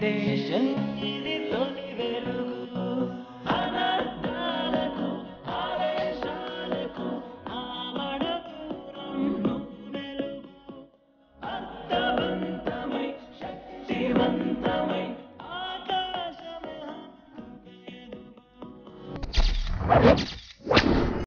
దేశం ఇది తొలి వెలుగు అనర్థాలకు ఆవేశాలకు ఆమడ దూరం వెలుగు అర్థవంతమై శక్తివంతమై ఆకాశమహ